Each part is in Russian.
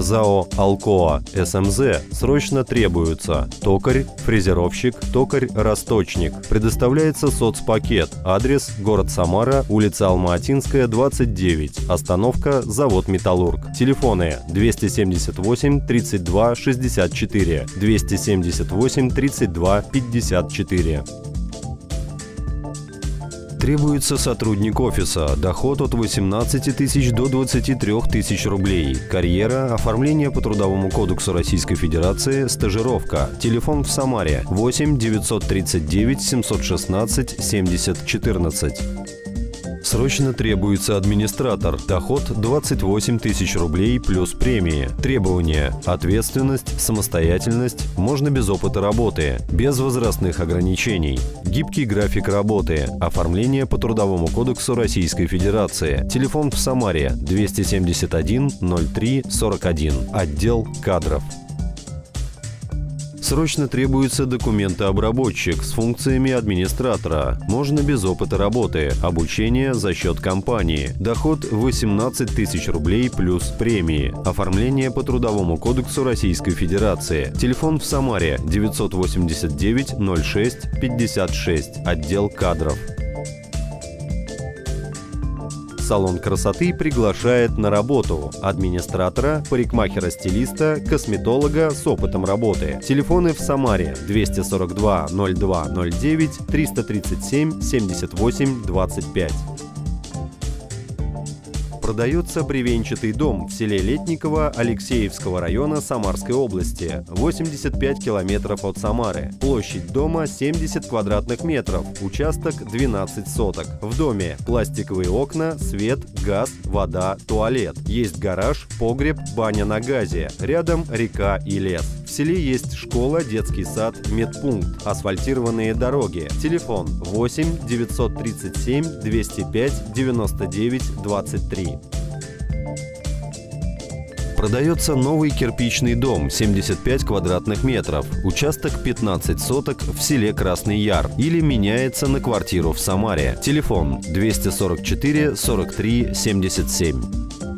ЗАО «Алкоа» СМЗ срочно требуются токарь, фрезеровщик, токарь-расточник. Предоставляется соцпакет. Адрес – город Самара, улица Алма-Атинская, 29. Остановка – завод «Металлург». Телефоны 278 32 64 278 32 54. Требуется сотрудник офиса. Доход от 18 тысяч до 23 тысяч рублей. Карьера, оформление по Трудовому кодексу Российской Федерации, стажировка. Телефон в Самаре 8 939 716 70 14. Срочно требуется администратор. Доход 28 тысяч рублей плюс премии. Требования – ответственность, самостоятельность, можно без опыта работы, без возрастных ограничений. Гибкий график работы, оформление по Трудовому кодексу Российской Федерации. Телефон в Самаре 271 03 41. Отдел кадров. Срочно требуется документообработчик с функциями администратора. Можно без опыта работы. Обучение за счет компании. Доход 18 тысяч рублей плюс премии. Оформление по Трудовому кодексу Российской Федерации. Телефон в Самаре 989 06 56. Отдел кадров. Салон красоты приглашает на работу администратора, парикмахера-стилиста, косметолога с опытом работы. Телефоны в Самаре 242 02 09 337 78 25 продается бревенчатый дом в селе Летниково Алексеевского района Самарской области, 85 километров от Самары. Площадь дома 70 квадратных метров, участок 12 соток. В доме пластиковые окна, свет, газ, вода, туалет. Есть гараж, погреб, баня на газе. Рядом река и лес. В селе есть школа, детский сад, медпункт, асфальтированные дороги. Телефон 8 937 205 99 23. Продается новый кирпичный дом 75 квадратных метров, участок 15 соток в селе Красный Яр или меняется на квартиру в Самаре. Телефон 244 43 77.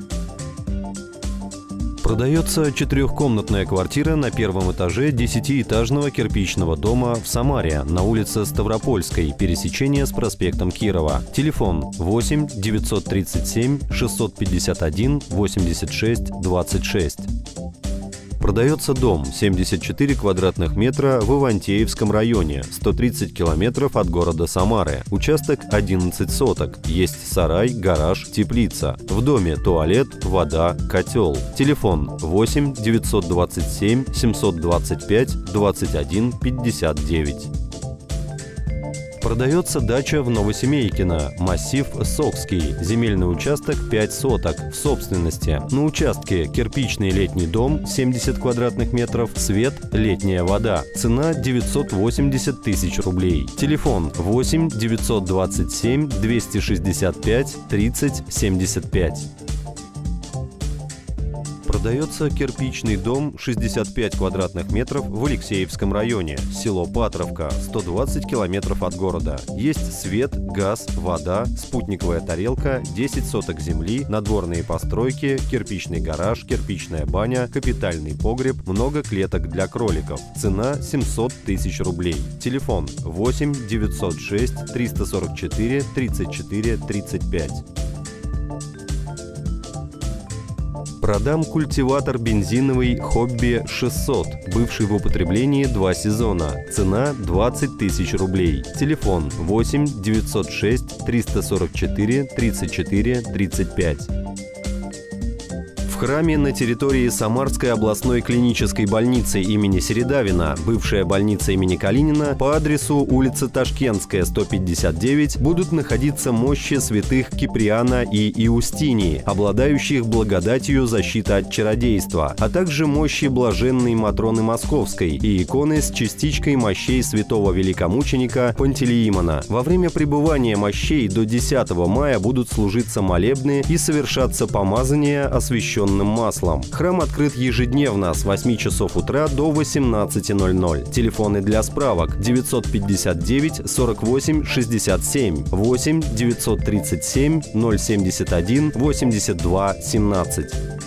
Продается четырехкомнатная квартира на первом этаже десятиэтажного кирпичного дома в Самаре на улице Ставропольской, пересечение с проспектом Кирова. Телефон 8 937 651 86 26. Продается дом 74 квадратных метра в Ивантеевском районе, 130 километров от города Самары. Участок 11 соток. Есть сарай, гараж, теплица. В доме туалет, вода, котел. Телефон 8 927 725 21 59. Продается дача в Новосемейкино, массив Сокский, земельный участок 5 соток, в собственности. На участке кирпичный летний дом 70 квадратных метров, свет, летняя вода. Цена 980 тысяч рублей. Телефон 8 927 265 30 75. Продается кирпичный дом 65 квадратных метров в Алексеевском районе, село Патровка, 120 километров от города. Есть свет, газ, вода, спутниковая тарелка, 10 соток земли, надворные постройки, кирпичный гараж, кирпичная баня, капитальный погреб, много клеток для кроликов. Цена 700 тысяч рублей. Телефон 8 906 344 34 35. Продам культиватор бензиновый «Хобби 600», бывший в употреблении два сезона. Цена 20 тысяч рублей. Телефон 8 906 344 34 35 храме на территории Самарской областной клинической больницы имени Середавина, бывшая больница имени Калинина, по адресу улица Ташкентская, 159, будут находиться мощи святых Киприана и Иустинии, обладающих благодатью защиты от чародейства, а также мощи блаженной Матроны Московской и иконы с частичкой мощей святого великомученика Пантелеимона. Во время пребывания мощей до 10 мая будут служиться молебны и совершаться помазания, освященные сжженным маслом. Храм открыт ежедневно с 8 часов утра до 18.00. Телефоны для справок 959 48 67 8 937 071 82 17.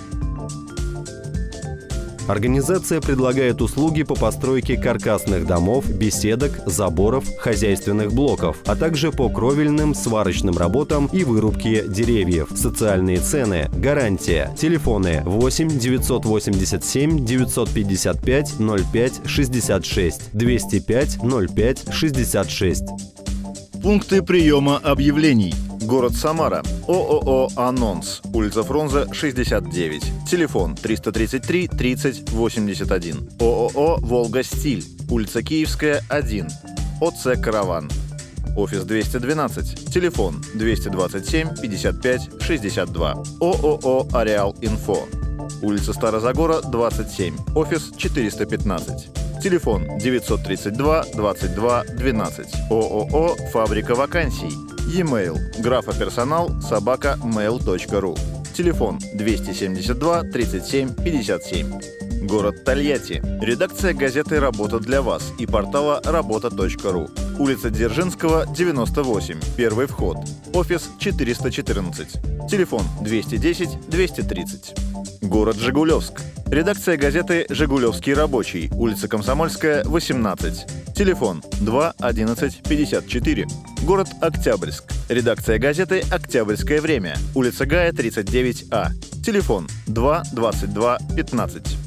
Организация предлагает услуги по постройке каркасных домов, беседок, заборов, хозяйственных блоков, а также по кровельным, сварочным работам и вырубке деревьев. Социальные цены, гарантия. Телефоны 8 987 955 05 66 205 05 66. Пункты приема объявлений. Город Самара. ООО «Анонс». Улица Фрунзе, 69. Телефон 333 30 81. ООО «Волга Стиль». Улица Киевская, 1. ОЦ «Караван». Офис 212. Телефон 227 55 62. ООО «Ареал Инфо». Улица Старозагора, 27. Офис 415. Телефон 932 22 12. ООО «Фабрика вакансий». E-mail графоперсонал собака mail.ru. Телефон 272 37 57. Город Тольятти. Редакция газеты «Работа для вас» и портала работа.ру. Улица Дзержинского, 98. Первый вход. Офис 414. Телефон 210 230. Город Жигулевск. Редакция газеты «Жигулевский рабочий», улица Комсомольская, 18. Телефон 2 11 54. Город Октябрьск. Редакция газеты «Октябрьское время», улица Гая, 39А. Телефон 2 22 15.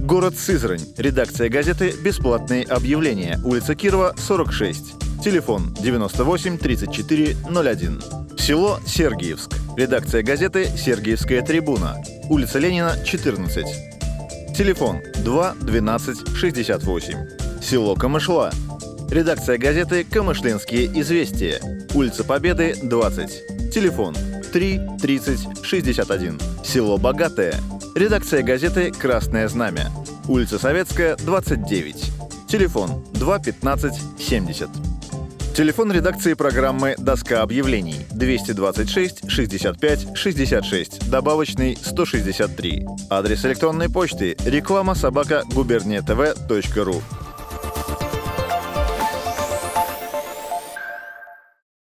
Город Сызрань. Редакция газеты «Бесплатные объявления», улица Кирова, 46. Телефон 98 34 01. Село Сергиевск. Редакция газеты «Сергиевская трибуна», улица Ленина, 14. Телефон 2 12 68. Село Камышла. Редакция газеты «Камышлинские известия». Улица Победы, 20. Телефон 3 30 61. Село Богатое. Редакция газеты «Красное знамя». Улица Советская, 29. Телефон 2 15 70. Телефон редакции программы «Доска объявлений» 226 65 66, добавочный 163. Адрес электронной почты реклама собака губерния тв.ру.